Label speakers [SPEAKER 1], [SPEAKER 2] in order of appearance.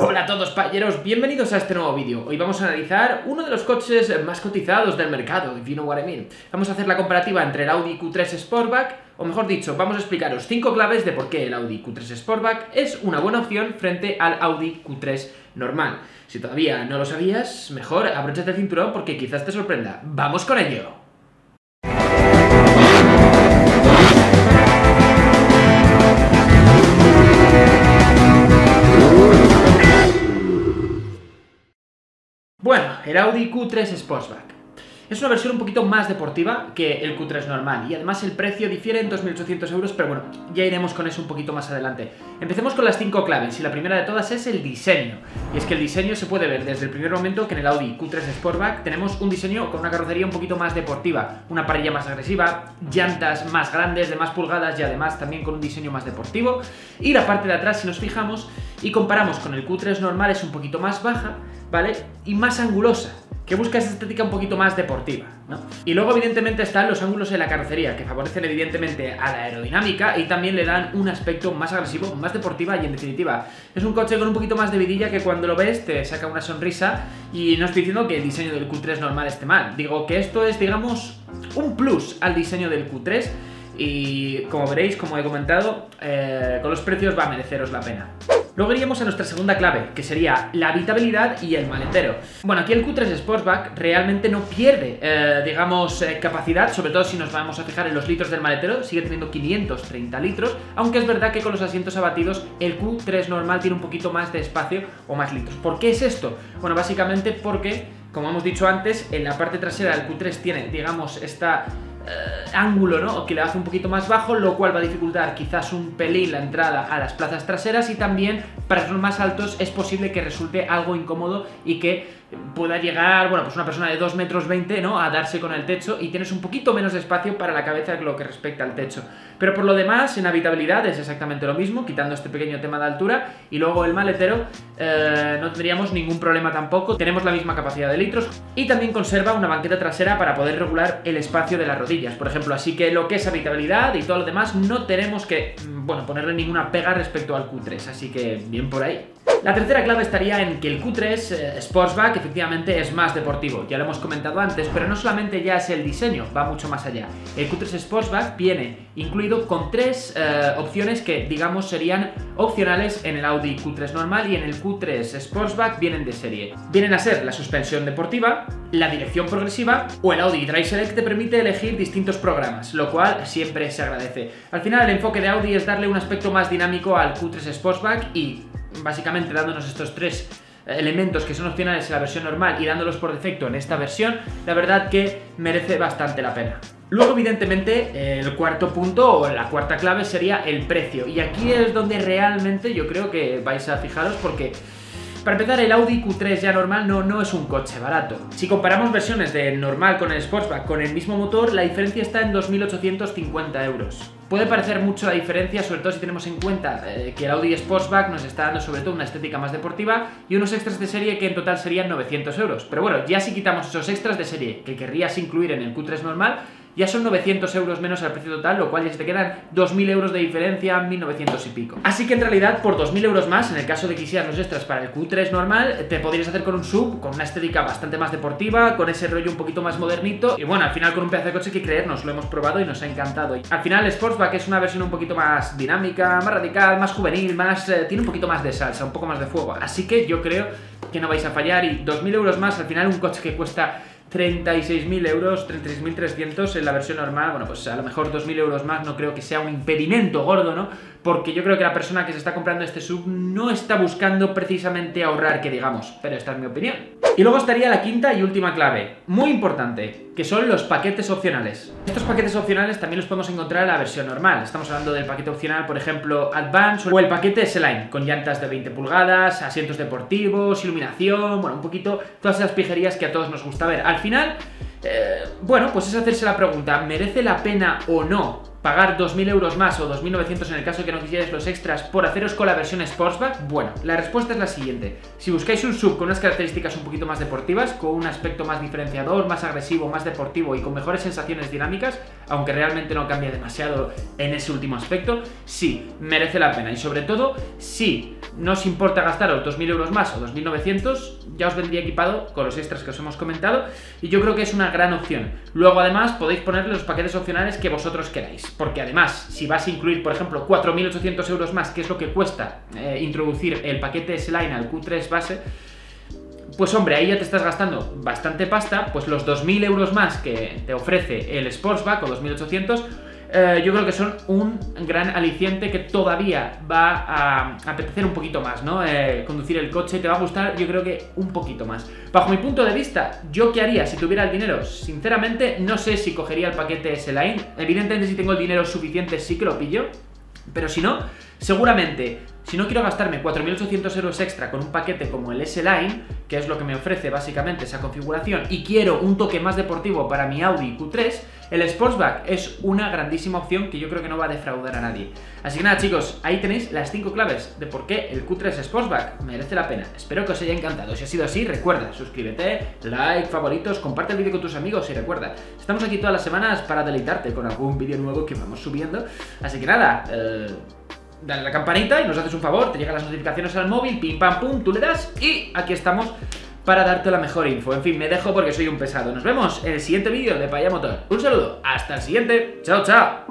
[SPEAKER 1] Hola a todos payeros, bienvenidos a este nuevo vídeo. Hoy vamos a analizar uno de los coches más cotizados del mercado, if you know what I mean. Vamos a hacer la comparativa entre el Audi Q3 Sportback, o mejor dicho, vamos a explicaros 5 claves de por qué el Audi Q3 Sportback es una buena opción frente al Audi Q3 normal. Si todavía no lo sabías, mejor abróchate el cinturón porque quizás te sorprenda. ¡Vamos con ello! El Audi Q3 Sportsback. Es una versión un poquito más deportiva que el Q3 normal y además el precio difiere en 2.800 euros, pero bueno, ya iremos con eso un poquito más adelante. Empecemos con las 5 claves y la primera de todas es el diseño. Y es que el diseño se puede ver desde el primer momento que en el Audi Q3 Sportback tenemos un diseño con una carrocería un poquito más deportiva, una parrilla más agresiva, llantas más grandes, de más pulgadas y además también con un diseño más deportivo. Y la parte de atrás, si nos fijamos y comparamos con el Q3 normal, es un poquito más baja, ¿vale? Y más angulosa que busca esa estética un poquito más deportiva, ¿no? Y luego evidentemente están los ángulos en la carrocería, que favorecen evidentemente a la aerodinámica y también le dan un aspecto más agresivo, más deportiva y en definitiva es un coche con un poquito más de vidilla que cuando lo ves te saca una sonrisa y no estoy diciendo que el diseño del Q3 normal esté mal, digo que esto es digamos un plus al diseño del Q3 y como veréis, como he comentado, eh, con los precios va a mereceros la pena. Luego iríamos a nuestra segunda clave, que sería la habitabilidad y el maletero. Bueno, aquí el Q3 Sportsback realmente no pierde, eh, digamos, eh, capacidad, sobre todo si nos vamos a fijar en los litros del maletero, sigue teniendo 530 litros, aunque es verdad que con los asientos abatidos el Q3 normal tiene un poquito más de espacio o más litros. ¿Por qué es esto? Bueno, básicamente porque, como hemos dicho antes, en la parte trasera del Q3 tiene, digamos, esta eh, ángulo, ¿no? Que le hace un poquito más bajo, lo cual va a dificultar quizás un pelín la entrada a las plazas traseras y también para los más altos es posible que resulte algo incómodo y que pueda llegar, bueno, pues una persona de 2 metros 20, ¿no? A darse con el techo y tienes un poquito menos de espacio para la cabeza que lo que respecta al techo. Pero por lo demás, en habitabilidad es exactamente lo mismo, quitando este pequeño tema de altura. Y luego el maletero, eh, no tendríamos ningún problema tampoco. Tenemos la misma capacidad de litros y también conserva una banqueta trasera para poder regular el espacio de las rodillas, por ejemplo. Así que lo que es habitabilidad y todo lo demás, no tenemos que, mm, bueno, ponerle ninguna pega respecto al Q3. Así que bien por ahí. La tercera clave estaría en que el Q3 eh, Sportsback efectivamente es más deportivo, ya lo hemos comentado antes, pero no solamente ya es el diseño, va mucho más allá. El Q3 Sportsback viene incluido con tres eh, opciones que digamos serían opcionales en el Audi Q3 normal y en el Q3 Sportsback vienen de serie. Vienen a ser la suspensión deportiva, la dirección progresiva o el Audi Drive Select te permite elegir distintos programas, lo cual siempre se agradece. Al final el enfoque de Audi es darle un aspecto más dinámico al Q3 Sportsback y básicamente dándonos estos tres elementos que son opcionales en la versión normal y dándolos por defecto en esta versión, la verdad que merece bastante la pena. Luego, evidentemente, el cuarto punto o la cuarta clave sería el precio. Y aquí es donde realmente yo creo que vais a fijaros porque para empezar, el Audi Q3 ya normal no, no es un coche barato. Si comparamos versiones de normal con el Sportsback con el mismo motor, la diferencia está en 2.850 euros. Puede parecer mucho la diferencia, sobre todo si tenemos en cuenta eh, que el Audi Sportsback nos está dando sobre todo una estética más deportiva y unos extras de serie que en total serían 900 euros. Pero bueno, ya si quitamos esos extras de serie que querrías incluir en el Q3 normal, ya son 900 euros menos al precio total, lo cual ya se te quedan 2.000 euros de diferencia, 1.900 y pico. Así que en realidad por 2.000 euros más, en el caso de que quisieras los extras para el Q3 normal, te podrías hacer con un sub, con una estética bastante más deportiva, con ese rollo un poquito más modernito y bueno, al final con un pedazo de coche que creernos, lo hemos probado y nos ha encantado. Al final Sportsback es una versión un poquito más dinámica, más radical, más juvenil, más eh, tiene un poquito más de salsa, un poco más de fuego. Así que yo creo que no vais a fallar y 2.000 euros más, al final un coche que cuesta 36.000 euros, 36.300 en la versión normal, bueno, pues a lo mejor 2.000 euros más no creo que sea un impedimento gordo, ¿no? Porque yo creo que la persona que se está comprando este sub no está buscando precisamente ahorrar, que digamos, pero esta es mi opinión. Y luego estaría la quinta y última clave, muy importante, que son los paquetes opcionales. Estos paquetes opcionales también los podemos encontrar en la versión normal. Estamos hablando del paquete opcional, por ejemplo, Advance o el paquete S-Line, con llantas de 20 pulgadas, asientos deportivos, iluminación, bueno, un poquito todas esas pijerías que a todos nos gusta ver. Al final, eh, bueno, pues es hacerse la pregunta, ¿merece la pena o no pagar 2.000 euros más o 2.900 en el caso que no quisierais los extras por haceros con la versión Sportsback? Bueno, la respuesta es la siguiente. Si buscáis un sub con unas características un poquito más deportivas, con un aspecto más diferenciador, más agresivo, más deportivo y con mejores sensaciones dinámicas, aunque realmente no cambia demasiado en ese último aspecto, sí, merece la pena. Y sobre todo, sí, no os importa gastaros 2.000 euros más o 2.900, ya os vendría equipado con los extras que os hemos comentado y yo creo que es una gran opción. Luego además podéis ponerle los paquetes opcionales que vosotros queráis, porque además si vas a incluir por ejemplo 4.800 euros más, que es lo que cuesta eh, introducir el paquete S-Line al Q3 base, pues hombre, ahí ya te estás gastando bastante pasta, pues los 2.000 euros más que te ofrece el Sportsback o 2.800 eh, yo creo que son un gran aliciente que todavía va a apetecer un poquito más, ¿no? Eh, conducir el coche te va a gustar, yo creo que un poquito más. Bajo mi punto de vista, ¿yo qué haría si tuviera el dinero? Sinceramente, no sé si cogería el paquete S-Line. Evidentemente, si tengo el dinero suficiente, sí que lo pillo. Pero si no, seguramente, si no quiero gastarme 4.800 euros extra con un paquete como el S-Line, que es lo que me ofrece básicamente esa configuración, y quiero un toque más deportivo para mi Audi Q3, el Sportsback es una grandísima opción que yo creo que no va a defraudar a nadie. Así que nada chicos, ahí tenéis las 5 claves de por qué el Q3 Sportsback merece la pena. Espero que os haya encantado. Si ha sido así, recuerda, suscríbete, like, favoritos, comparte el vídeo con tus amigos y recuerda, estamos aquí todas las semanas para deleitarte con algún vídeo nuevo que vamos subiendo. Así que nada, eh, dale a la campanita y nos haces un favor, te llegan las notificaciones al móvil, pim pam pum, tú le das y aquí estamos para darte la mejor info. En fin, me dejo porque soy un pesado. Nos vemos en el siguiente vídeo de Paya Motor. Un saludo, hasta el siguiente. Chao, chao.